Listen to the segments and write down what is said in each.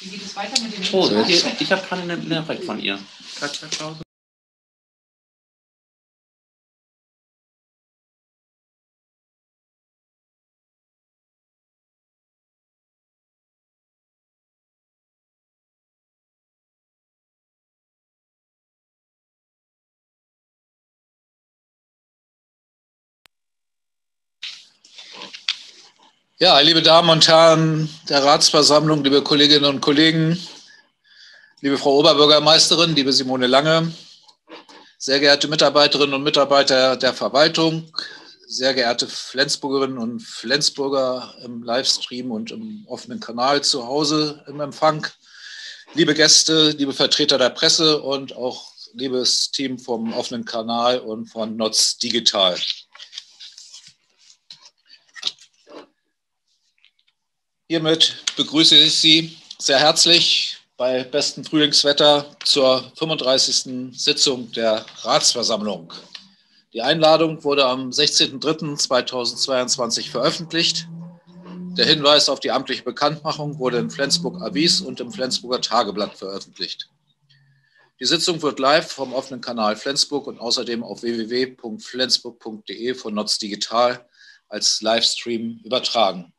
Wie geht es weiter mit dem Oh, hier, ich habe gerade eine Nachricht von ihr. Katja Krause. Ja, liebe Damen und Herren der Ratsversammlung, liebe Kolleginnen und Kollegen, liebe Frau Oberbürgermeisterin, liebe Simone Lange, sehr geehrte Mitarbeiterinnen und Mitarbeiter der Verwaltung, sehr geehrte Flensburgerinnen und Flensburger im Livestream und im offenen Kanal zu Hause im Empfang, liebe Gäste, liebe Vertreter der Presse und auch liebes Team vom offenen Kanal und von Notz Digital. Hiermit begrüße ich Sie sehr herzlich bei bestem Frühlingswetter zur 35. Sitzung der Ratsversammlung. Die Einladung wurde am 16.03.2022 veröffentlicht. Der Hinweis auf die amtliche Bekanntmachung wurde in Flensburg Avis und im Flensburger Tageblatt veröffentlicht. Die Sitzung wird live vom offenen Kanal Flensburg und außerdem auf www.flensburg.de von Notz Digital als Livestream übertragen.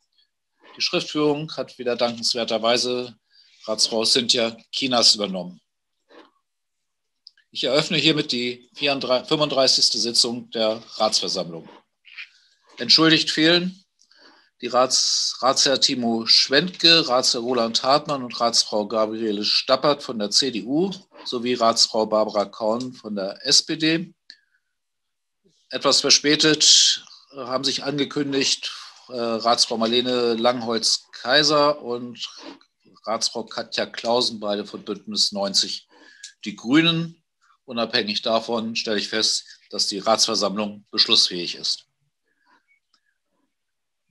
Die Schriftführung hat wieder dankenswerterweise Ratsfrau Cynthia Kinas übernommen. Ich eröffne hiermit die 35. Sitzung der Ratsversammlung. Entschuldigt fehlen die Rats, Ratsherr Timo Schwentke, Ratsherr Roland Hartmann und Ratsfrau Gabriele Stappert von der CDU sowie Ratsfrau Barbara Kaun von der SPD. Etwas verspätet haben sich angekündigt äh, Ratsfrau Marlene Langholz-Kaiser und Ratsfrau Katja Klausen, beide von Bündnis 90 Die Grünen. Unabhängig davon stelle ich fest, dass die Ratsversammlung beschlussfähig ist.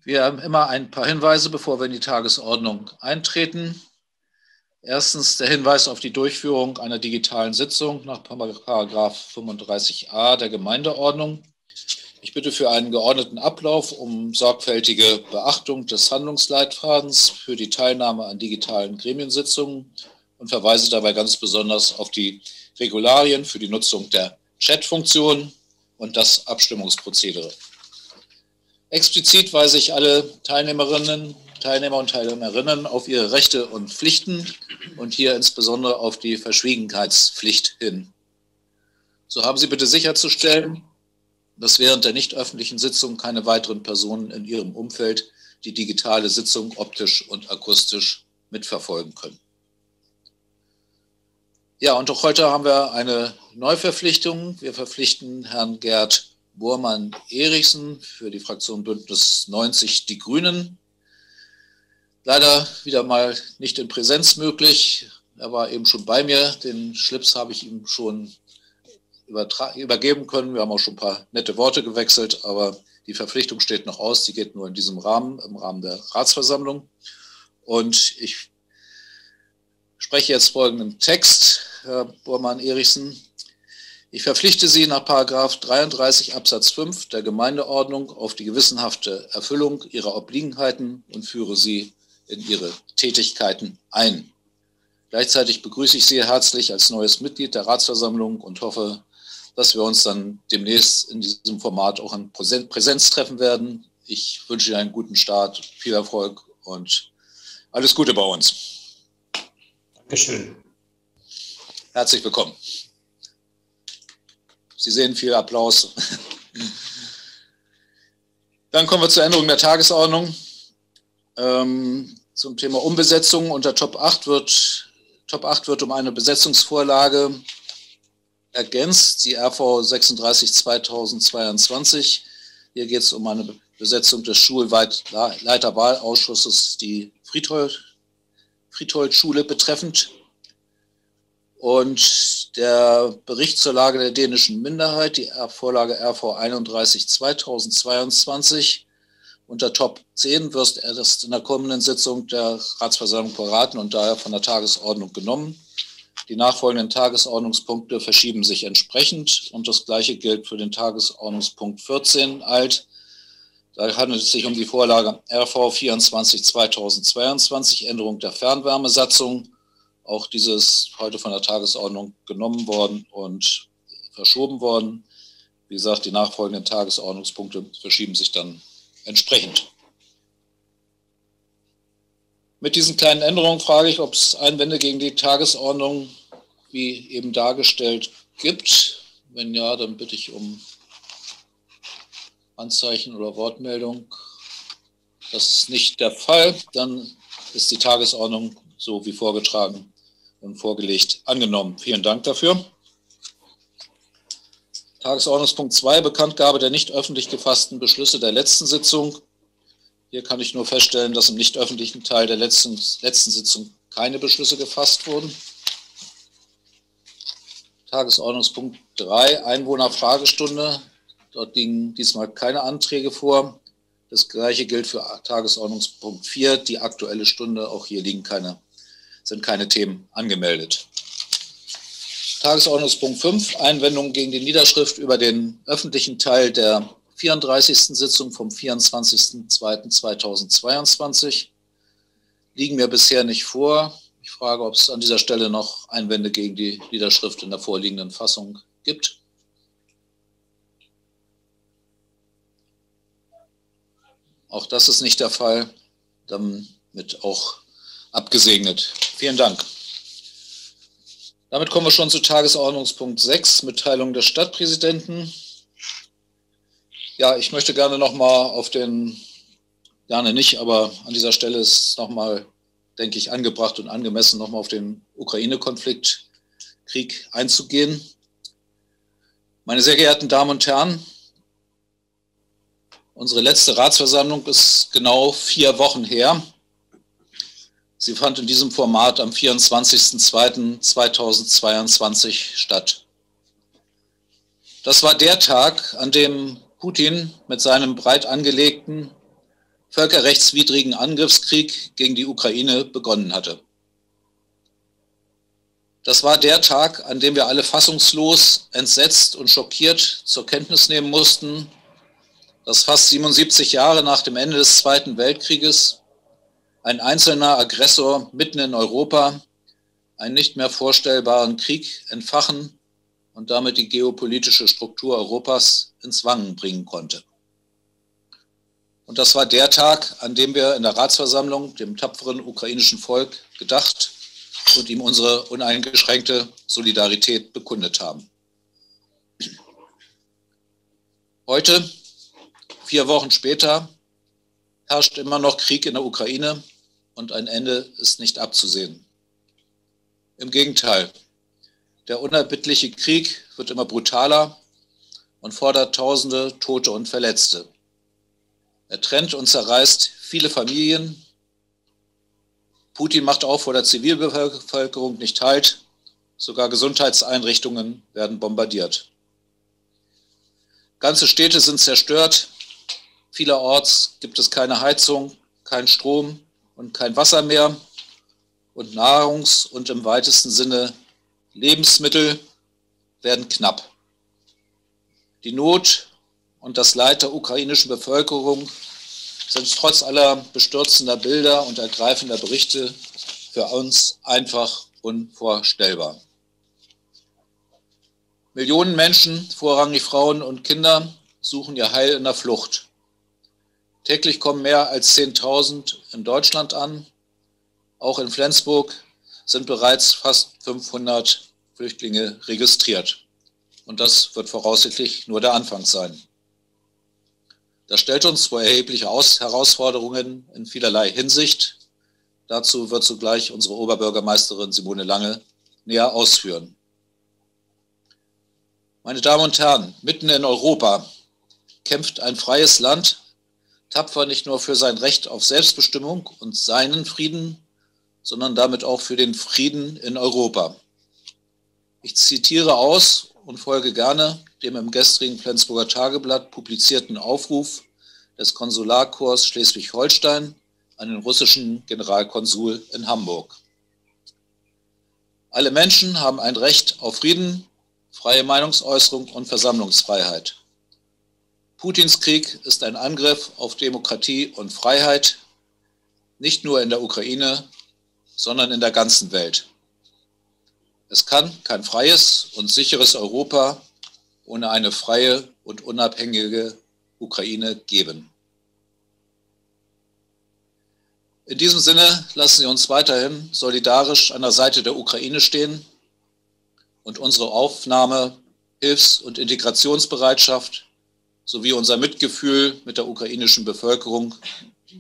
Wir haben immer ein paar Hinweise, bevor wir in die Tagesordnung eintreten. Erstens der Hinweis auf die Durchführung einer digitalen Sitzung nach 35a der Gemeindeordnung. Ich bitte für einen geordneten Ablauf um sorgfältige Beachtung des Handlungsleitfadens für die Teilnahme an digitalen Gremiensitzungen und verweise dabei ganz besonders auf die Regularien für die Nutzung der Chatfunktion und das Abstimmungsprozedere. Explizit weise ich alle Teilnehmerinnen, Teilnehmer und Teilnehmerinnen auf ihre Rechte und Pflichten und hier insbesondere auf die Verschwiegenheitspflicht hin. So haben Sie bitte sicherzustellen, dass während der nicht öffentlichen Sitzung keine weiteren Personen in ihrem Umfeld die digitale Sitzung optisch und akustisch mitverfolgen können. Ja, und auch heute haben wir eine Neuverpflichtung. Wir verpflichten Herrn Gerd Bormann-Erichsen für die Fraktion Bündnis 90 Die Grünen. Leider wieder mal nicht in Präsenz möglich. Er war eben schon bei mir. Den Schlips habe ich ihm schon übergeben können. Wir haben auch schon ein paar nette Worte gewechselt, aber die Verpflichtung steht noch aus. Die geht nur in diesem Rahmen, im Rahmen der Ratsversammlung. Und ich spreche jetzt folgenden Text, Herr Bormann-Erichsen. Ich verpflichte Sie nach 33 Absatz 5 der Gemeindeordnung auf die gewissenhafte Erfüllung Ihrer Obliegenheiten und führe Sie in Ihre Tätigkeiten ein. Gleichzeitig begrüße ich Sie herzlich als neues Mitglied der Ratsversammlung und hoffe, dass wir uns dann demnächst in diesem Format auch in Präsenz treffen werden. Ich wünsche Ihnen einen guten Start, viel Erfolg und alles Gute bei uns. Dankeschön. Herzlich willkommen. Sie sehen viel Applaus. Dann kommen wir zur Änderung der Tagesordnung. Ähm, zum Thema Umbesetzung unter Top 8 wird, Top 8 wird um eine Besetzungsvorlage ergänzt, die RV 36 2022. Hier geht es um eine Besetzung des Schulleiterwahlausschusses, die Friedhold, Friedhold-Schule betreffend. Und der Bericht zur Lage der dänischen Minderheit, die Vorlage RV 31 2022, unter Top 10 wird erst in der kommenden Sitzung der Ratsversammlung beraten und daher von der Tagesordnung genommen. Die nachfolgenden Tagesordnungspunkte verschieben sich entsprechend und das Gleiche gilt für den Tagesordnungspunkt 14 alt. Da handelt es sich um die Vorlage RV 24 2022, Änderung der Fernwärmesatzung. Auch dieses heute von der Tagesordnung genommen worden und verschoben worden. Wie gesagt, die nachfolgenden Tagesordnungspunkte verschieben sich dann entsprechend. Mit diesen kleinen Änderungen frage ich, ob es Einwände gegen die Tagesordnung wie eben dargestellt gibt. Wenn ja, dann bitte ich um Anzeichen oder Wortmeldung. Das ist nicht der Fall. Dann ist die Tagesordnung so wie vorgetragen und vorgelegt angenommen. Vielen Dank dafür. Tagesordnungspunkt 2, Bekanntgabe der nicht öffentlich gefassten Beschlüsse der letzten Sitzung. Hier kann ich nur feststellen, dass im nicht öffentlichen Teil der letzten, letzten Sitzung keine Beschlüsse gefasst wurden. Tagesordnungspunkt 3, Einwohnerfragestunde. Dort liegen diesmal keine Anträge vor. Das gleiche gilt für Tagesordnungspunkt 4, die Aktuelle Stunde. Auch hier liegen keine, sind keine Themen angemeldet. Tagesordnungspunkt 5, Einwendungen gegen die Niederschrift über den öffentlichen Teil der 34. Sitzung vom 24.02.2022. Liegen mir bisher nicht vor. Ich frage, ob es an dieser Stelle noch Einwände gegen die Niederschrift in der vorliegenden Fassung gibt. Auch das ist nicht der Fall. Damit auch abgesegnet. Vielen Dank. Damit kommen wir schon zu Tagesordnungspunkt 6, Mitteilung des Stadtpräsidenten. Ja, ich möchte gerne nochmal auf den, gerne nicht, aber an dieser Stelle ist nochmal, denke ich, angebracht und angemessen, nochmal auf den Ukraine-Konflikt, Krieg einzugehen. Meine sehr geehrten Damen und Herren, Unsere letzte Ratsversammlung ist genau vier Wochen her. Sie fand in diesem Format am 24.02.2022 statt. Das war der Tag, an dem Putin mit seinem breit angelegten, völkerrechtswidrigen Angriffskrieg gegen die Ukraine begonnen hatte. Das war der Tag, an dem wir alle fassungslos, entsetzt und schockiert zur Kenntnis nehmen mussten, dass fast 77 Jahre nach dem Ende des Zweiten Weltkrieges ein einzelner Aggressor mitten in Europa einen nicht mehr vorstellbaren Krieg entfachen und damit die geopolitische Struktur Europas ins Wangen bringen konnte. Und das war der Tag, an dem wir in der Ratsversammlung dem tapferen ukrainischen Volk gedacht und ihm unsere uneingeschränkte Solidarität bekundet haben. Heute, Vier Wochen später herrscht immer noch Krieg in der Ukraine und ein Ende ist nicht abzusehen. Im Gegenteil, der unerbittliche Krieg wird immer brutaler und fordert Tausende Tote und Verletzte. Er trennt und zerreißt viele Familien. Putin macht auch vor der Zivilbevölkerung nicht Halt. Sogar Gesundheitseinrichtungen werden bombardiert. Ganze Städte sind zerstört, Vielerorts gibt es keine Heizung, kein Strom und kein Wasser mehr und Nahrungs- und im weitesten Sinne Lebensmittel werden knapp. Die Not und das Leid der ukrainischen Bevölkerung sind trotz aller bestürzender Bilder und ergreifender Berichte für uns einfach unvorstellbar. Millionen Menschen, vorrangig Frauen und Kinder, suchen ihr Heil in der Flucht. Täglich kommen mehr als 10.000 in Deutschland an. Auch in Flensburg sind bereits fast 500 Flüchtlinge registriert. Und das wird voraussichtlich nur der Anfang sein. Das stellt uns vor erhebliche Aus Herausforderungen in vielerlei Hinsicht. Dazu wird zugleich unsere Oberbürgermeisterin Simone Lange näher ausführen. Meine Damen und Herren, mitten in Europa kämpft ein freies Land tapfer nicht nur für sein Recht auf Selbstbestimmung und seinen Frieden, sondern damit auch für den Frieden in Europa. Ich zitiere aus und folge gerne dem im gestrigen Flensburger Tageblatt publizierten Aufruf des Konsularkorps Schleswig-Holstein an den russischen Generalkonsul in Hamburg. Alle Menschen haben ein Recht auf Frieden, freie Meinungsäußerung und Versammlungsfreiheit. Putins Krieg ist ein Angriff auf Demokratie und Freiheit, nicht nur in der Ukraine, sondern in der ganzen Welt. Es kann kein freies und sicheres Europa ohne eine freie und unabhängige Ukraine geben. In diesem Sinne lassen Sie uns weiterhin solidarisch an der Seite der Ukraine stehen und unsere Aufnahme, Hilfs- und Integrationsbereitschaft sowie unser Mitgefühl mit der ukrainischen Bevölkerung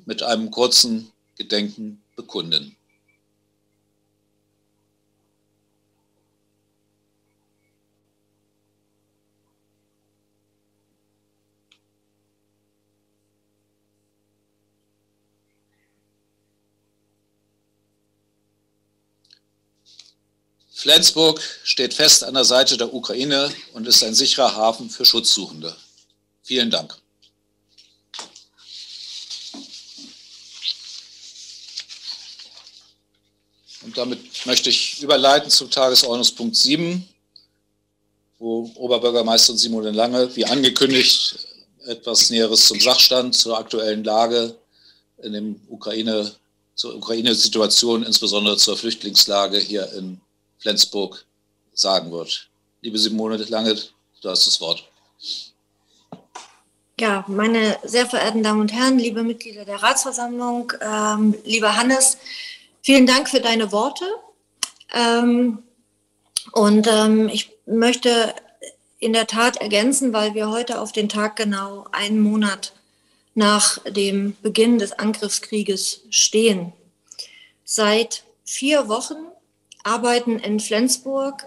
mit einem kurzen Gedenken bekunden. Flensburg steht fest an der Seite der Ukraine und ist ein sicherer Hafen für Schutzsuchende. Vielen Dank. Und damit möchte ich überleiten zu Tagesordnungspunkt 7, wo Oberbürgermeisterin Simone Lange, wie angekündigt, etwas Näheres zum Sachstand, zur aktuellen Lage in dem Ukraine, zur Ukraine-Situation, insbesondere zur Flüchtlingslage hier in Flensburg sagen wird. Liebe Simone Lange, du hast das Wort. Ja, meine sehr verehrten Damen und Herren, liebe Mitglieder der Ratsversammlung, ähm, lieber Hannes, vielen Dank für deine Worte. Ähm, und ähm, ich möchte in der Tat ergänzen, weil wir heute auf den Tag genau einen Monat nach dem Beginn des Angriffskrieges stehen. Seit vier Wochen arbeiten in Flensburg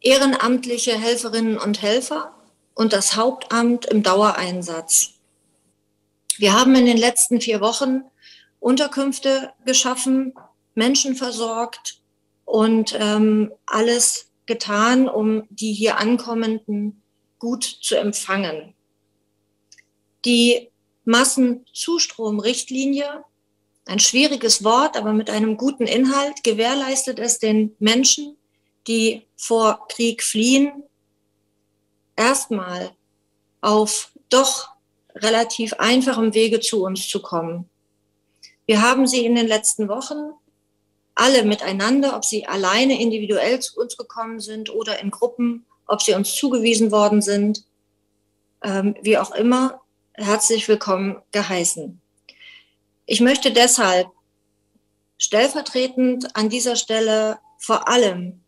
ehrenamtliche Helferinnen und Helfer und das Hauptamt im Dauereinsatz. Wir haben in den letzten vier Wochen Unterkünfte geschaffen, Menschen versorgt und ähm, alles getan, um die hier Ankommenden gut zu empfangen. Die Massenzustromrichtlinie ein schwieriges Wort, aber mit einem guten Inhalt, gewährleistet es den Menschen, die vor Krieg fliehen, erstmal auf doch relativ einfachem Wege zu uns zu kommen. Wir haben sie in den letzten Wochen alle miteinander, ob sie alleine individuell zu uns gekommen sind oder in Gruppen, ob sie uns zugewiesen worden sind, ähm, wie auch immer, herzlich willkommen geheißen. Ich möchte deshalb stellvertretend an dieser Stelle vor allem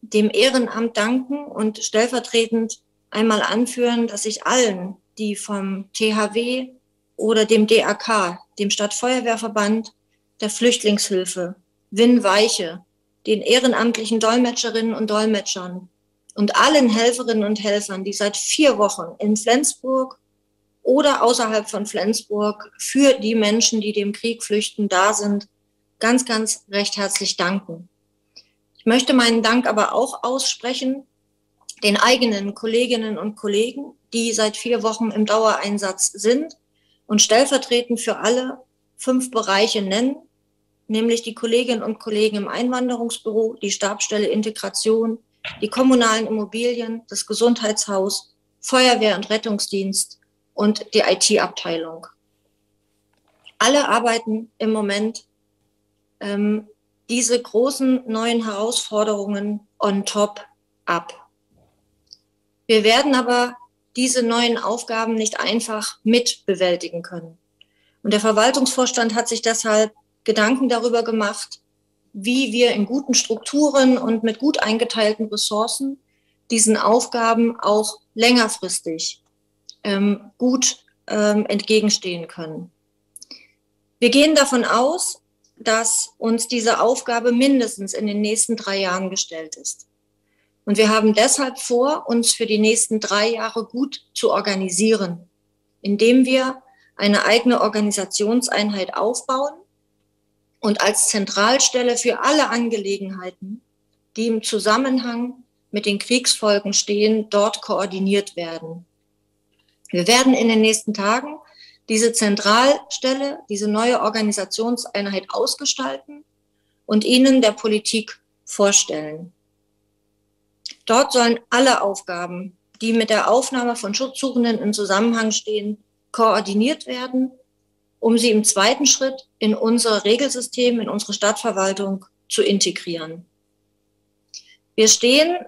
dem Ehrenamt danken und stellvertretend einmal anführen, dass ich allen, die vom THW oder dem DAK, dem Stadtfeuerwehrverband, der Flüchtlingshilfe, Win Weiche, den ehrenamtlichen Dolmetscherinnen und Dolmetschern und allen Helferinnen und Helfern, die seit vier Wochen in Flensburg oder außerhalb von Flensburg für die Menschen, die dem Krieg flüchten, da sind, ganz, ganz recht herzlich danken. Ich möchte meinen Dank aber auch aussprechen den eigenen Kolleginnen und Kollegen, die seit vier Wochen im Dauereinsatz sind und stellvertretend für alle fünf Bereiche nennen, nämlich die Kolleginnen und Kollegen im Einwanderungsbüro, die Stabstelle Integration, die kommunalen Immobilien, das Gesundheitshaus, Feuerwehr und Rettungsdienst, und die IT-Abteilung. Alle arbeiten im Moment ähm, diese großen neuen Herausforderungen on top ab. Wir werden aber diese neuen Aufgaben nicht einfach mit bewältigen können. Und der Verwaltungsvorstand hat sich deshalb Gedanken darüber gemacht, wie wir in guten Strukturen und mit gut eingeteilten Ressourcen diesen Aufgaben auch längerfristig ähm, gut ähm, entgegenstehen können. Wir gehen davon aus, dass uns diese Aufgabe mindestens in den nächsten drei Jahren gestellt ist. Und wir haben deshalb vor, uns für die nächsten drei Jahre gut zu organisieren, indem wir eine eigene Organisationseinheit aufbauen und als Zentralstelle für alle Angelegenheiten, die im Zusammenhang mit den Kriegsfolgen stehen, dort koordiniert werden. Wir werden in den nächsten Tagen diese Zentralstelle, diese neue Organisationseinheit ausgestalten und Ihnen der Politik vorstellen. Dort sollen alle Aufgaben, die mit der Aufnahme von Schutzsuchenden in Zusammenhang stehen, koordiniert werden, um sie im zweiten Schritt in unser Regelsystem, in unsere Stadtverwaltung zu integrieren. Wir stehen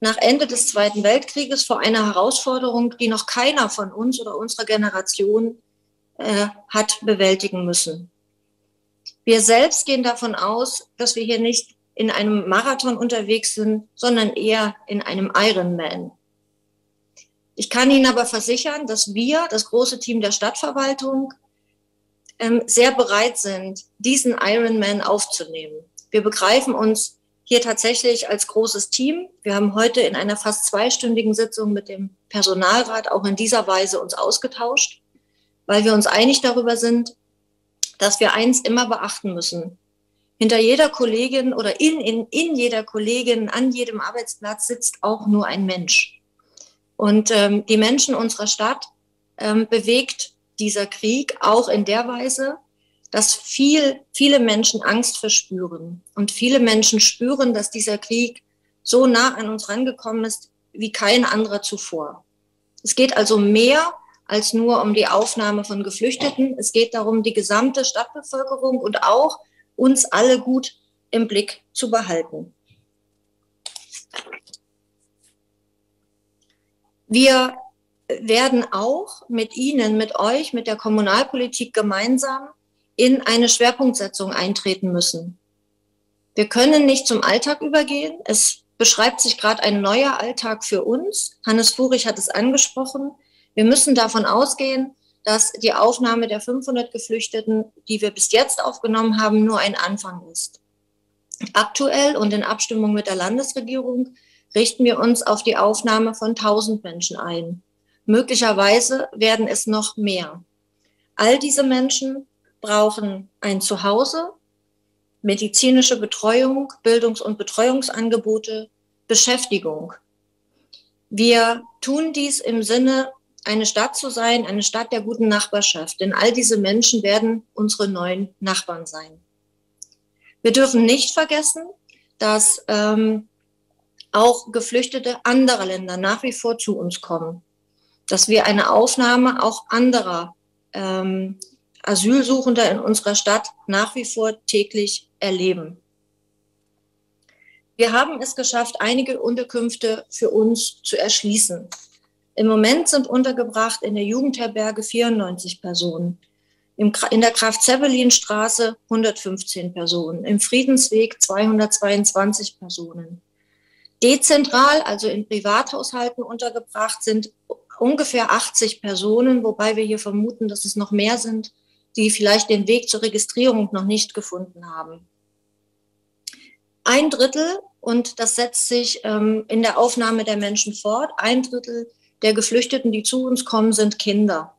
nach Ende des Zweiten Weltkrieges vor einer Herausforderung, die noch keiner von uns oder unserer Generation äh, hat bewältigen müssen. Wir selbst gehen davon aus, dass wir hier nicht in einem Marathon unterwegs sind, sondern eher in einem Ironman. Ich kann Ihnen aber versichern, dass wir, das große Team der Stadtverwaltung, ähm, sehr bereit sind, diesen Ironman aufzunehmen. Wir begreifen uns hier tatsächlich als großes Team. Wir haben heute in einer fast zweistündigen Sitzung mit dem Personalrat auch in dieser Weise uns ausgetauscht, weil wir uns einig darüber sind, dass wir eins immer beachten müssen. Hinter jeder Kollegin oder in, in, in jeder Kollegin, an jedem Arbeitsplatz sitzt auch nur ein Mensch. Und ähm, die Menschen unserer Stadt ähm, bewegt dieser Krieg auch in der Weise, dass viel, viele Menschen Angst verspüren und viele Menschen spüren, dass dieser Krieg so nah an uns rangekommen ist wie kein anderer zuvor. Es geht also mehr als nur um die Aufnahme von Geflüchteten. Es geht darum, die gesamte Stadtbevölkerung und auch uns alle gut im Blick zu behalten. Wir werden auch mit Ihnen, mit euch, mit der Kommunalpolitik gemeinsam in eine Schwerpunktsetzung eintreten müssen. Wir können nicht zum Alltag übergehen. Es beschreibt sich gerade ein neuer Alltag für uns. Hannes Furich hat es angesprochen. Wir müssen davon ausgehen, dass die Aufnahme der 500 Geflüchteten, die wir bis jetzt aufgenommen haben, nur ein Anfang ist. Aktuell und in Abstimmung mit der Landesregierung richten wir uns auf die Aufnahme von 1000 Menschen ein. Möglicherweise werden es noch mehr. All diese Menschen brauchen ein Zuhause, medizinische Betreuung, Bildungs- und Betreuungsangebote, Beschäftigung. Wir tun dies im Sinne, eine Stadt zu sein, eine Stadt der guten Nachbarschaft, denn all diese Menschen werden unsere neuen Nachbarn sein. Wir dürfen nicht vergessen, dass ähm, auch Geflüchtete anderer Länder nach wie vor zu uns kommen dass wir eine Aufnahme auch anderer ähm, Asylsuchender in unserer Stadt nach wie vor täglich erleben. Wir haben es geschafft, einige Unterkünfte für uns zu erschließen. Im Moment sind untergebracht in der Jugendherberge 94 Personen, in der Kraft-Zeppelin-Straße 115 Personen, im Friedensweg 222 Personen. Dezentral, also in Privathaushalten untergebracht sind ungefähr 80 Personen, wobei wir hier vermuten, dass es noch mehr sind, die vielleicht den Weg zur Registrierung noch nicht gefunden haben. Ein Drittel, und das setzt sich ähm, in der Aufnahme der Menschen fort, ein Drittel der Geflüchteten, die zu uns kommen, sind Kinder.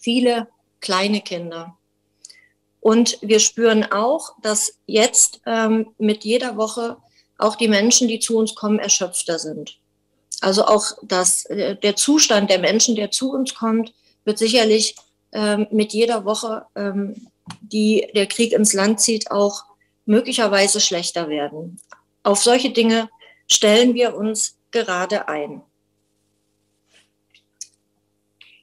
Viele kleine Kinder. Und wir spüren auch, dass jetzt ähm, mit jeder Woche auch die Menschen, die zu uns kommen, erschöpfter sind. Also auch das, äh, der Zustand der Menschen, der zu uns kommt, wird sicherlich ähm, mit jeder Woche, ähm, die der Krieg ins Land zieht, auch möglicherweise schlechter werden. Auf solche Dinge stellen wir uns gerade ein.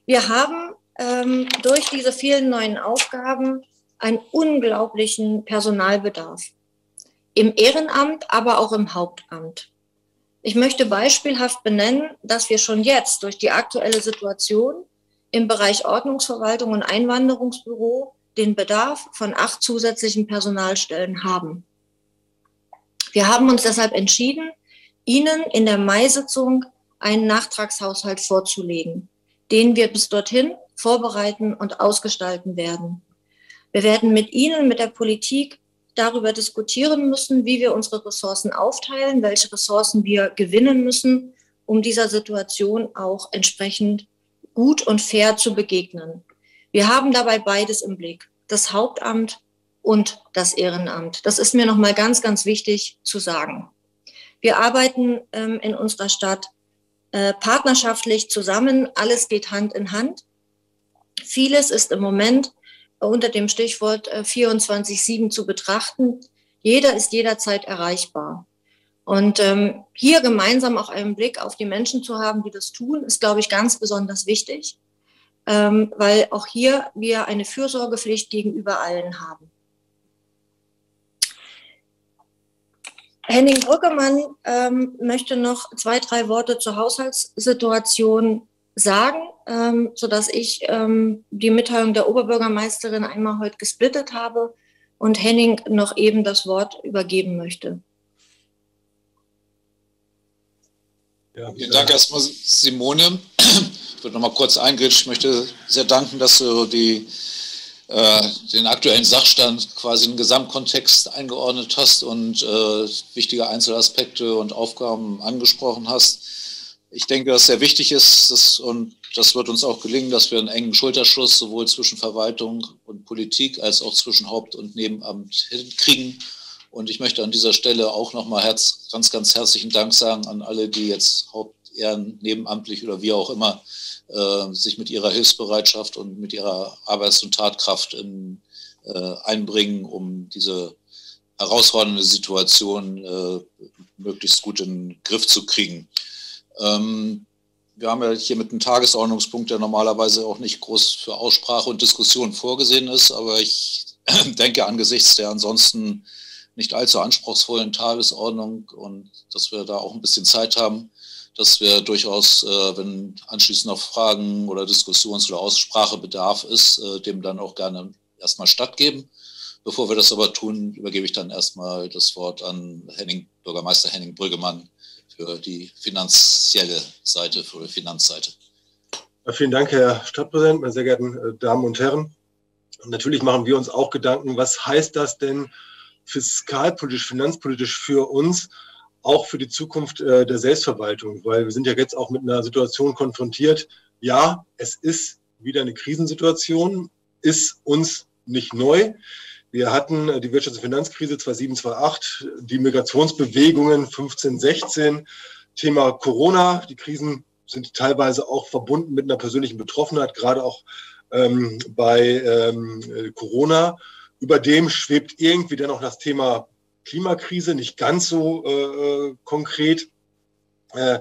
Wir haben ähm, durch diese vielen neuen Aufgaben einen unglaublichen Personalbedarf. Im Ehrenamt, aber auch im Hauptamt. Ich möchte beispielhaft benennen, dass wir schon jetzt durch die aktuelle Situation im Bereich Ordnungsverwaltung und Einwanderungsbüro den Bedarf von acht zusätzlichen Personalstellen haben. Wir haben uns deshalb entschieden, Ihnen in der Mai-Sitzung einen Nachtragshaushalt vorzulegen, den wir bis dorthin vorbereiten und ausgestalten werden. Wir werden mit Ihnen, mit der Politik darüber diskutieren müssen, wie wir unsere Ressourcen aufteilen, welche Ressourcen wir gewinnen müssen, um dieser Situation auch entsprechend gut und fair zu begegnen. Wir haben dabei beides im Blick, das Hauptamt und das Ehrenamt. Das ist mir nochmal ganz, ganz wichtig zu sagen. Wir arbeiten ähm, in unserer Stadt äh, partnerschaftlich zusammen. Alles geht Hand in Hand. Vieles ist im Moment unter dem Stichwort 24-7 äh, zu betrachten. Jeder ist jederzeit erreichbar. Und ähm, hier gemeinsam auch einen Blick auf die Menschen zu haben, die das tun, ist, glaube ich, ganz besonders wichtig, ähm, weil auch hier wir eine Fürsorgepflicht gegenüber allen haben. Henning Brückemann ähm, möchte noch zwei, drei Worte zur Haushaltssituation sagen, ähm, sodass ich ähm, die Mitteilung der Oberbürgermeisterin einmal heute gesplittet habe und Henning noch eben das Wort übergeben möchte. Ja, vielen Dank erstmal, Simone. Ich würde noch mal kurz eingehen. Ich möchte sehr danken, dass du die äh, den aktuellen Sachstand quasi im Gesamtkontext eingeordnet hast und äh, wichtige Einzelaspekte und Aufgaben angesprochen hast. Ich denke, dass sehr wichtig ist, dass, und das wird uns auch gelingen, dass wir einen engen Schulterschluss sowohl zwischen Verwaltung und Politik als auch zwischen Haupt- und Nebenamt hinkriegen. Und ich möchte an dieser Stelle auch nochmal herz, ganz, ganz herzlichen Dank sagen an alle, die jetzt Haupt-, Ehren, nebenamtlich oder wie auch immer äh, sich mit ihrer Hilfsbereitschaft und mit ihrer Arbeits- und Tatkraft in, äh, einbringen, um diese herausfordernde Situation äh, möglichst gut in den Griff zu kriegen. Ähm, wir haben ja hier mit einem Tagesordnungspunkt, der normalerweise auch nicht groß für Aussprache und Diskussion vorgesehen ist, aber ich denke angesichts der ansonsten nicht allzu anspruchsvollen Tagesordnung und dass wir da auch ein bisschen Zeit haben, dass wir durchaus, äh, wenn anschließend noch Fragen oder Diskussions- oder Aussprachebedarf ist, äh, dem dann auch gerne erstmal stattgeben. Bevor wir das aber tun, übergebe ich dann erstmal das Wort an Henning, Bürgermeister Henning Brüggemann für die finanzielle Seite, für die Finanzseite. Ja, vielen Dank, Herr Stadtpräsident, meine sehr geehrten äh, Damen und Herren. Und natürlich machen wir uns auch Gedanken, was heißt das denn fiskalpolitisch, finanzpolitisch für uns? auch für die Zukunft äh, der Selbstverwaltung, weil wir sind ja jetzt auch mit einer Situation konfrontiert. Ja, es ist wieder eine Krisensituation, ist uns nicht neu. Wir hatten äh, die Wirtschafts- und Finanzkrise 2007, 2008, die Migrationsbewegungen 15, 16, Thema Corona. Die Krisen sind teilweise auch verbunden mit einer persönlichen Betroffenheit, gerade auch ähm, bei ähm, Corona. Über dem schwebt irgendwie dann noch das Thema Klimakrise, nicht ganz so äh, äh, konkret. Äh,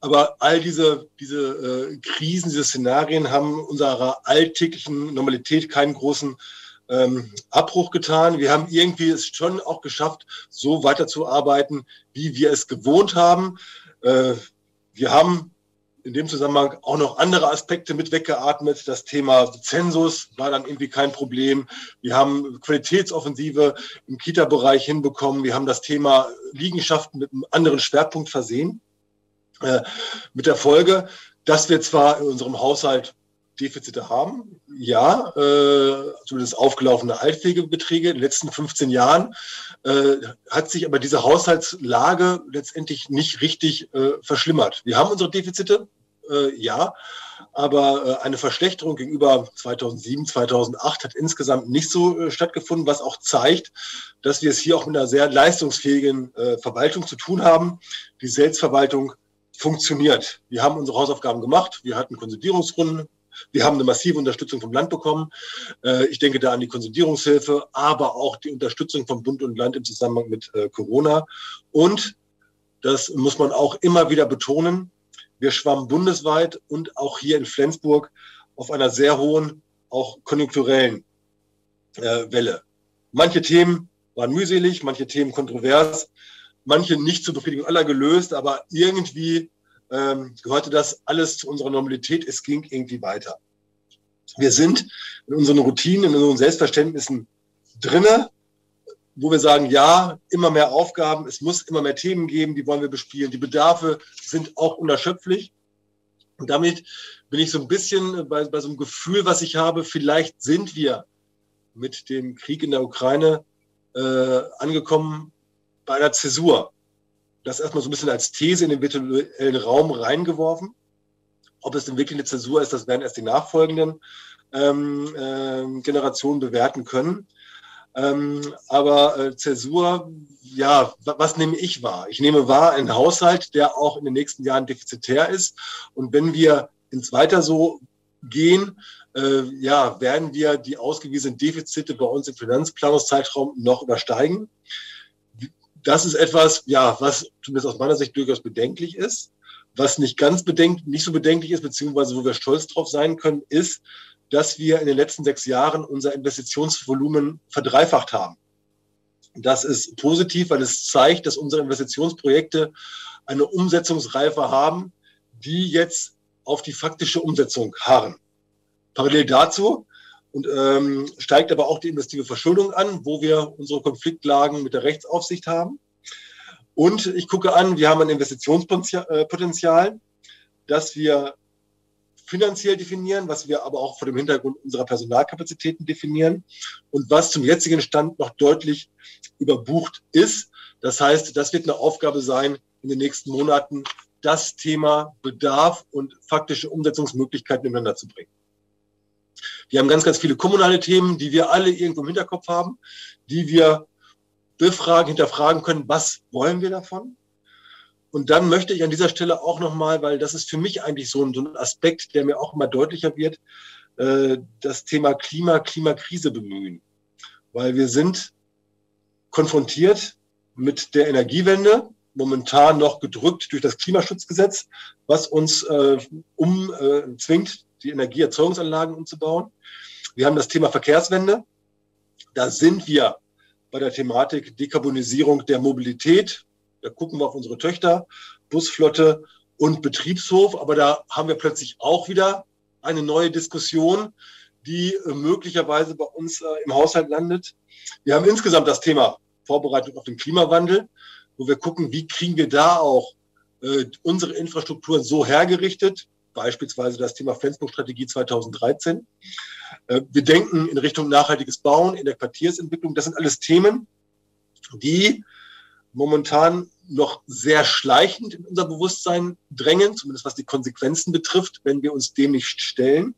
aber all diese, diese äh, Krisen, diese Szenarien haben unserer alltäglichen Normalität keinen großen ähm, Abbruch getan. Wir haben irgendwie es schon auch geschafft, so weiterzuarbeiten, wie wir es gewohnt haben. Äh, wir haben in dem Zusammenhang auch noch andere Aspekte mit weggeatmet. Das Thema Zensus war dann irgendwie kein Problem. Wir haben Qualitätsoffensive im Kita-Bereich hinbekommen. Wir haben das Thema Liegenschaften mit einem anderen Schwerpunkt versehen. Äh, mit der Folge, dass wir zwar in unserem Haushalt Defizite haben, ja, äh, zumindest aufgelaufene altfähige Beträge in den letzten 15 Jahren, äh, hat sich aber diese Haushaltslage letztendlich nicht richtig äh, verschlimmert. Wir haben unsere Defizite, äh, ja, aber äh, eine Verschlechterung gegenüber 2007, 2008 hat insgesamt nicht so äh, stattgefunden, was auch zeigt, dass wir es hier auch mit einer sehr leistungsfähigen äh, Verwaltung zu tun haben. Die Selbstverwaltung funktioniert. Wir haben unsere Hausaufgaben gemacht, wir hatten Konsolidierungsrunden, wir haben eine massive Unterstützung vom Land bekommen. Äh, ich denke da an die Konsolidierungshilfe, aber auch die Unterstützung von Bund und Land im Zusammenhang mit äh, Corona. Und das muss man auch immer wieder betonen. Wir schwammen bundesweit und auch hier in Flensburg auf einer sehr hohen, auch konjunkturellen äh, Welle. Manche Themen waren mühselig, manche Themen kontrovers, manche nicht zur Befriedigung aller gelöst, aber irgendwie ähm, gehörte das alles zu unserer Normalität. Es ging irgendwie weiter. Wir sind in unseren Routinen, in unseren Selbstverständnissen drinne, wo wir sagen, ja, immer mehr Aufgaben, es muss immer mehr Themen geben, die wollen wir bespielen. Die Bedarfe sind auch unerschöpflich. Und damit bin ich so ein bisschen bei, bei so einem Gefühl, was ich habe, vielleicht sind wir mit dem Krieg in der Ukraine äh, angekommen bei einer Zäsur das erstmal so ein bisschen als These in den virtuellen Raum reingeworfen. Ob es denn wirklich eine Zäsur ist, das werden erst die nachfolgenden ähm, äh, Generationen bewerten können. Ähm, aber äh, Zäsur, ja, was nehme ich wahr? Ich nehme wahr einen Haushalt, der auch in den nächsten Jahren defizitär ist. Und wenn wir ins Weiter so gehen, äh, ja, werden wir die ausgewiesenen Defizite bei uns im Finanzplanungszeitraum noch übersteigen das ist etwas, ja, was zumindest aus meiner Sicht durchaus bedenklich ist. Was nicht ganz bedenkt, nicht so bedenklich ist, beziehungsweise wo wir stolz drauf sein können, ist, dass wir in den letzten sechs Jahren unser Investitionsvolumen verdreifacht haben. Das ist positiv, weil es zeigt, dass unsere Investitionsprojekte eine Umsetzungsreife haben, die jetzt auf die faktische Umsetzung harren. Parallel dazu und ähm, steigt aber auch die investive Verschuldung an, wo wir unsere Konfliktlagen mit der Rechtsaufsicht haben. Und ich gucke an, wir haben ein Investitionspotenzial, das wir finanziell definieren, was wir aber auch vor dem Hintergrund unserer Personalkapazitäten definieren und was zum jetzigen Stand noch deutlich überbucht ist. Das heißt, das wird eine Aufgabe sein, in den nächsten Monaten das Thema Bedarf und faktische Umsetzungsmöglichkeiten miteinander zu bringen. Wir haben ganz, ganz viele kommunale Themen, die wir alle irgendwo im Hinterkopf haben, die wir befragen, hinterfragen können, was wollen wir davon? Und dann möchte ich an dieser Stelle auch nochmal, weil das ist für mich eigentlich so ein, so ein Aspekt, der mir auch immer deutlicher wird, äh, das Thema Klima, Klimakrise bemühen. Weil wir sind konfrontiert mit der Energiewende, momentan noch gedrückt durch das Klimaschutzgesetz, was uns äh, umzwingt, äh, die Energieerzeugungsanlagen umzubauen. Wir haben das Thema Verkehrswende. Da sind wir bei der Thematik Dekarbonisierung der Mobilität. Da gucken wir auf unsere Töchter, Busflotte und Betriebshof. Aber da haben wir plötzlich auch wieder eine neue Diskussion, die äh, möglicherweise bei uns äh, im Haushalt landet. Wir haben insgesamt das Thema Vorbereitung auf den Klimawandel, wo wir gucken, wie kriegen wir da auch äh, unsere Infrastrukturen so hergerichtet, beispielsweise das Thema Flensburg-Strategie 2013. Äh, wir denken in Richtung nachhaltiges Bauen, in der Quartiersentwicklung. Das sind alles Themen, die momentan noch sehr schleichend in unser Bewusstsein drängen, zumindest was die Konsequenzen betrifft, wenn wir uns dem nicht stellen.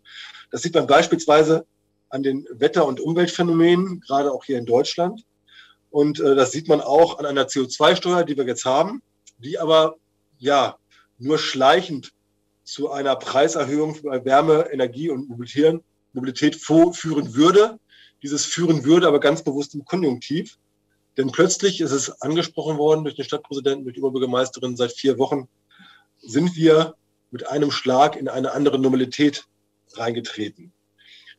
Das sieht man beispielsweise an den Wetter- und Umweltphänomenen, gerade auch hier in Deutschland. Und äh, das sieht man auch an einer CO2-Steuer, die wir jetzt haben, die aber ja nur schleichend zu einer Preiserhöhung bei Wärme, Energie und Mobilität, führen würde. Dieses führen würde aber ganz bewusst im Konjunktiv. Denn plötzlich ist es angesprochen worden durch den Stadtpräsidenten, durch die Oberbürgermeisterin, seit vier Wochen sind wir mit einem Schlag in eine andere Normalität reingetreten.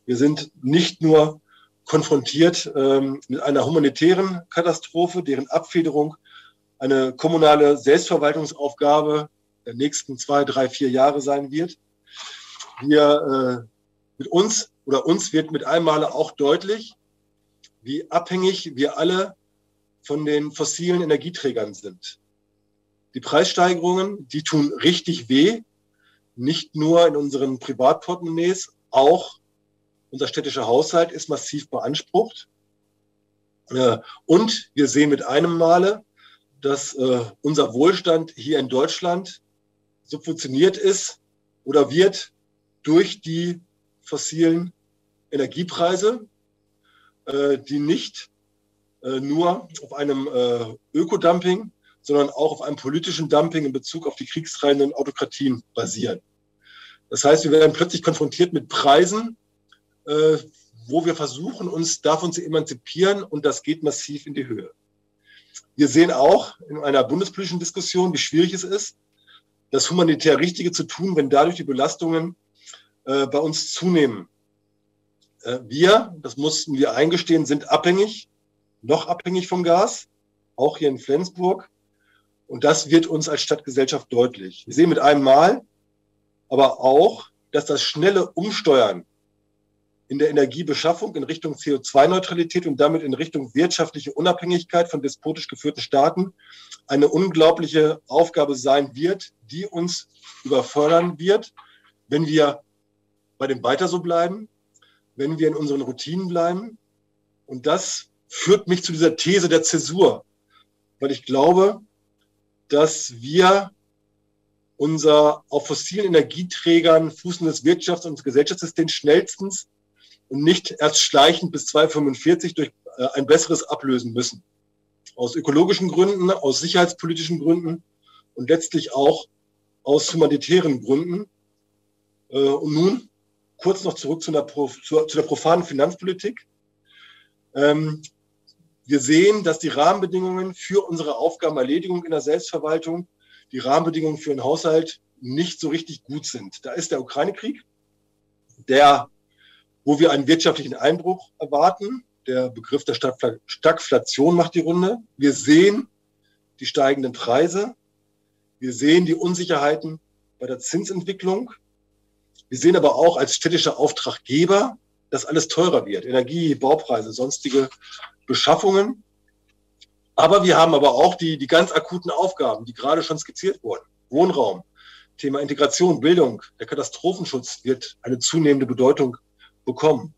Wir sind nicht nur konfrontiert ähm, mit einer humanitären Katastrophe, deren Abfederung eine kommunale Selbstverwaltungsaufgabe der nächsten zwei, drei, vier Jahre sein wird. Wir äh, mit uns oder uns wird mit einem Male auch deutlich, wie abhängig wir alle von den fossilen Energieträgern sind. Die Preissteigerungen, die tun richtig weh, nicht nur in unseren Privatportemonnaies, auch unser städtischer Haushalt ist massiv beansprucht. Äh, und wir sehen mit einem Male, dass äh, unser Wohlstand hier in Deutschland subventioniert ist oder wird durch die fossilen Energiepreise, äh, die nicht äh, nur auf einem äh, Ökodumping, sondern auch auf einem politischen Dumping in Bezug auf die kriegstreibenden Autokratien basieren. Das heißt, wir werden plötzlich konfrontiert mit Preisen, äh, wo wir versuchen, uns davon zu emanzipieren und das geht massiv in die Höhe. Wir sehen auch in einer bundespolitischen Diskussion, wie schwierig es ist, das humanitär Richtige zu tun, wenn dadurch die Belastungen äh, bei uns zunehmen. Äh, wir, das mussten wir eingestehen, sind abhängig, noch abhängig vom Gas, auch hier in Flensburg. Und das wird uns als Stadtgesellschaft deutlich. Wir sehen mit einem Mal aber auch, dass das schnelle Umsteuern in der Energiebeschaffung in Richtung CO2-Neutralität und damit in Richtung wirtschaftliche Unabhängigkeit von despotisch geführten Staaten eine unglaubliche Aufgabe sein wird, die uns überfordern wird, wenn wir bei dem weiter so bleiben, wenn wir in unseren Routinen bleiben. Und das führt mich zu dieser These der Zäsur, weil ich glaube, dass wir unser auf fossilen Energieträgern fußendes Wirtschafts- und Gesellschaftssystem schnellstens und nicht erst schleichend bis 2045 durch äh, ein besseres ablösen müssen. Aus ökologischen Gründen, aus sicherheitspolitischen Gründen und letztlich auch aus humanitären Gründen. Äh, und nun kurz noch zurück zu der, zu, zu der profanen Finanzpolitik. Ähm, wir sehen, dass die Rahmenbedingungen für unsere Aufgabenerledigung in der Selbstverwaltung, die Rahmenbedingungen für den Haushalt nicht so richtig gut sind. Da ist der Ukraine-Krieg, der, wo wir einen wirtschaftlichen Einbruch erwarten. Der Begriff der Stagflation macht die Runde. Wir sehen die steigenden Preise. Wir sehen die Unsicherheiten bei der Zinsentwicklung. Wir sehen aber auch als städtischer Auftraggeber, dass alles teurer wird. Energie, Baupreise, sonstige Beschaffungen. Aber wir haben aber auch die, die ganz akuten Aufgaben, die gerade schon skizziert wurden. Wohnraum, Thema Integration, Bildung, der Katastrophenschutz wird eine zunehmende Bedeutung bekommen.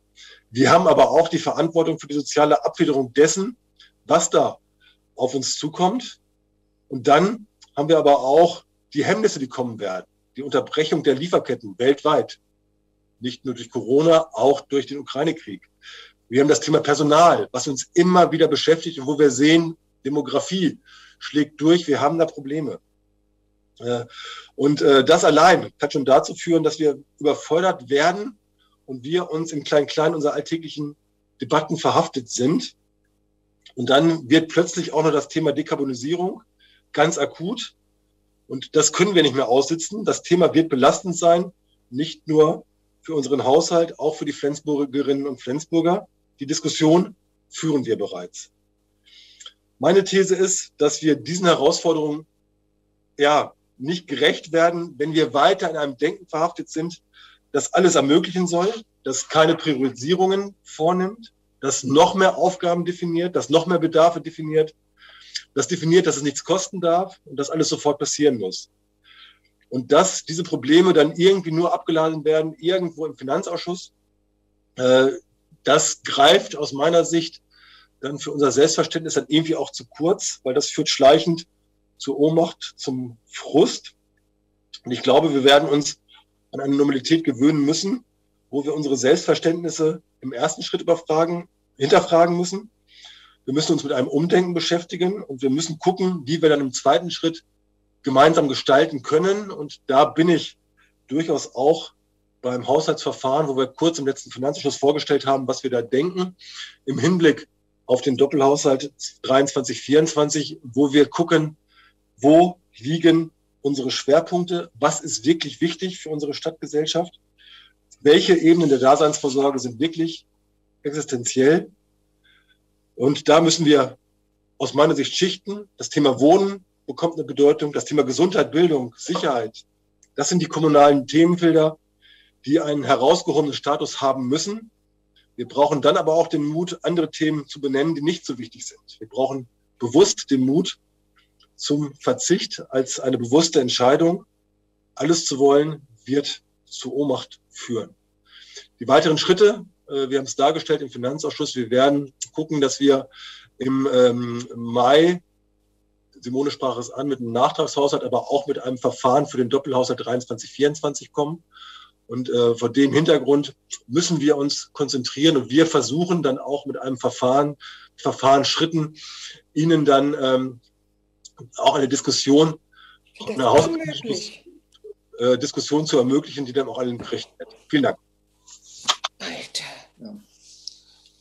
Wir haben aber auch die Verantwortung für die soziale Abfederung dessen, was da auf uns zukommt. Und dann haben wir aber auch die Hemmnisse, die kommen werden. Die Unterbrechung der Lieferketten weltweit. Nicht nur durch Corona, auch durch den Ukraine-Krieg. Wir haben das Thema Personal, was uns immer wieder beschäftigt und wo wir sehen, Demografie schlägt durch, wir haben da Probleme. Äh, und äh, das allein kann schon dazu führen, dass wir überfordert werden und wir uns im Klein-Klein unserer alltäglichen Debatten verhaftet sind. Und dann wird plötzlich auch noch das Thema Dekarbonisierung ganz akut. Und das können wir nicht mehr aussitzen. Das Thema wird belastend sein, nicht nur für unseren Haushalt, auch für die Flensburgerinnen und Flensburger. Die Diskussion führen wir bereits. Meine These ist, dass wir diesen Herausforderungen ja nicht gerecht werden, wenn wir weiter in einem Denken verhaftet sind, das alles ermöglichen soll, das keine Priorisierungen vornimmt, das noch mehr Aufgaben definiert, das noch mehr Bedarfe definiert, das definiert, dass es nichts kosten darf und dass alles sofort passieren muss. Und dass diese Probleme dann irgendwie nur abgeladen werden, irgendwo im Finanzausschuss, äh, das greift aus meiner Sicht dann für unser Selbstverständnis dann irgendwie auch zu kurz, weil das führt schleichend zur Ohnmacht, zum Frust. Und ich glaube, wir werden uns an eine Normalität gewöhnen müssen, wo wir unsere Selbstverständnisse im ersten Schritt überfragen, hinterfragen müssen. Wir müssen uns mit einem Umdenken beschäftigen und wir müssen gucken, wie wir dann im zweiten Schritt gemeinsam gestalten können. Und da bin ich durchaus auch beim Haushaltsverfahren, wo wir kurz im letzten Finanzausschuss vorgestellt haben, was wir da denken, im Hinblick auf den Doppelhaushalt 23, 24, wo wir gucken, wo liegen unsere Schwerpunkte, was ist wirklich wichtig für unsere Stadtgesellschaft, welche Ebenen der Daseinsvorsorge sind wirklich existenziell. Und da müssen wir aus meiner Sicht schichten. Das Thema Wohnen bekommt eine Bedeutung, das Thema Gesundheit, Bildung, Sicherheit. Das sind die kommunalen Themenfelder, die einen herausgehobenen Status haben müssen. Wir brauchen dann aber auch den Mut, andere Themen zu benennen, die nicht so wichtig sind. Wir brauchen bewusst den Mut zum Verzicht als eine bewusste Entscheidung. Alles zu wollen, wird zu Ohnmacht führen. Die weiteren Schritte, äh, wir haben es dargestellt im Finanzausschuss, wir werden gucken, dass wir im ähm, Mai, Simone sprach es an, mit einem Nachtragshaushalt, aber auch mit einem Verfahren für den Doppelhaushalt 23, 24 kommen. Und äh, vor dem Hintergrund müssen wir uns konzentrieren und wir versuchen dann auch mit einem Verfahren, Verfahrensschritten, Ihnen dann ähm, auch eine Diskussion, eine äh, Diskussion zu ermöglichen, die dann auch allen gerecht wird. Vielen Dank. Alter. Ja.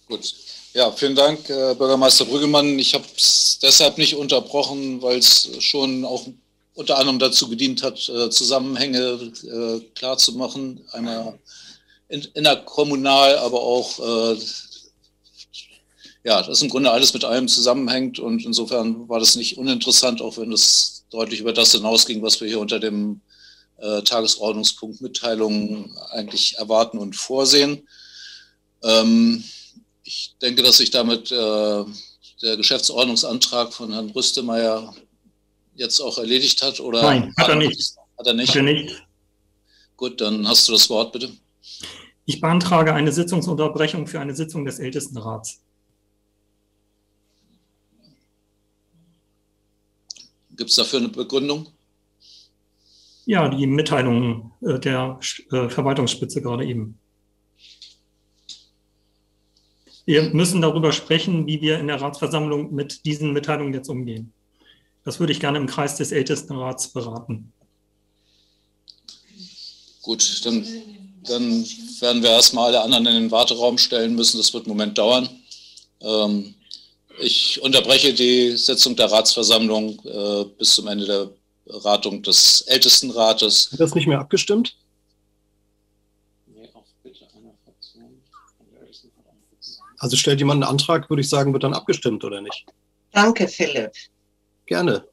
Gut. Ja, vielen Dank, äh, Bürgermeister Brüggemann. Ich habe es deshalb nicht unterbrochen, weil es schon auch unter anderem dazu gedient hat, äh, Zusammenhänge äh, klarzumachen, einmal innerkommunal, aber auch, äh, ja, das im Grunde alles mit allem zusammenhängt und insofern war das nicht uninteressant, auch wenn es deutlich über das hinausging, was wir hier unter dem äh, Tagesordnungspunkt Mitteilungen eigentlich erwarten und vorsehen. Ähm, ich denke, dass sich damit äh, der Geschäftsordnungsantrag von Herrn Rüstemeyer jetzt auch erledigt hat? Oder Nein, hat er nicht. Hat er nicht? Hat er nicht. Gut, dann hast du das Wort, bitte. Ich beantrage eine Sitzungsunterbrechung für eine Sitzung des Ältestenrats. Gibt es dafür eine Begründung? Ja, die Mitteilung äh, der äh, Verwaltungsspitze gerade eben. Wir müssen darüber sprechen, wie wir in der Ratsversammlung mit diesen Mitteilungen jetzt umgehen. Das würde ich gerne im Kreis des Ältestenrats beraten. Gut, dann, dann werden wir erstmal alle anderen in den Warteraum stellen müssen. Das wird einen Moment dauern. Ähm, Ich unterbreche die Sitzung der Ratsversammlung äh, bis zum Ende der Beratung des Ältestenrates. Wird das nicht mehr abgestimmt? Nee, auf Bitte einer Fraktion. von der Ältestenrat. Also stellt jemand einen Antrag, würde ich sagen, wird dann abgestimmt oder nicht? Danke, Philipp. Gerne.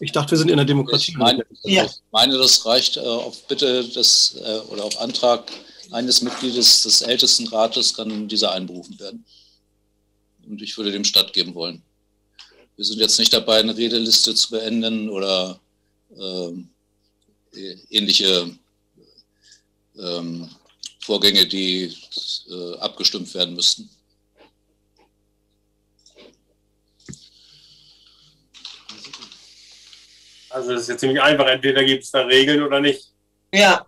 Ich dachte, wir sind in der Demokratie. Ich meine, Ja. ich meine, das reicht äh, auf Bitte des äh, oder auf Antrag eines Mitgliedes des Ältestenrates kann dieser einberufen werden. Und ich würde dem stattgeben wollen. Wir sind jetzt nicht dabei, eine Redeliste zu beenden oder ähm, äh, ähnliche ähm, Vorgänge, die äh, abgestimmt werden müssten. Also das ist jetzt ziemlich einfach. Entweder gibt es da Regeln oder nicht. Ja,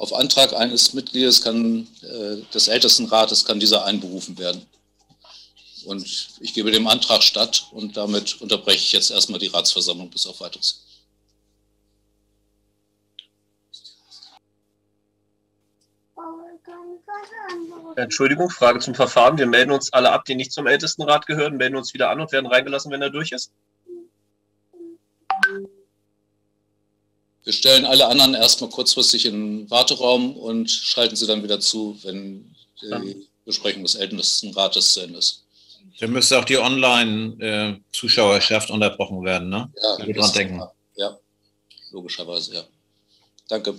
Auf Antrag eines Mitgliedes kann, äh, des Ältestenrates kann dieser einberufen werden. Und ich gebe dem Antrag statt und damit unterbreche ich jetzt erstmal die Ratsversammlung bis auf weiteres. Entschuldigung, Frage zum Verfahren. Wir melden uns alle ab, die nicht zum Ältestenrat gehören, melden uns wieder an und werden reingelassen, wenn er durch ist. Wir stellen alle anderen erstmal kurzfristig in den Warteraum und schalten sie dann wieder zu, wenn die Besprechung des Ältestenrates zu Ende ist. Dann müsste auch die Online-Zuschauerschaft unterbrochen werden, ne? Ja, Wir dran denken. Ja, logischerweise, ja. Danke.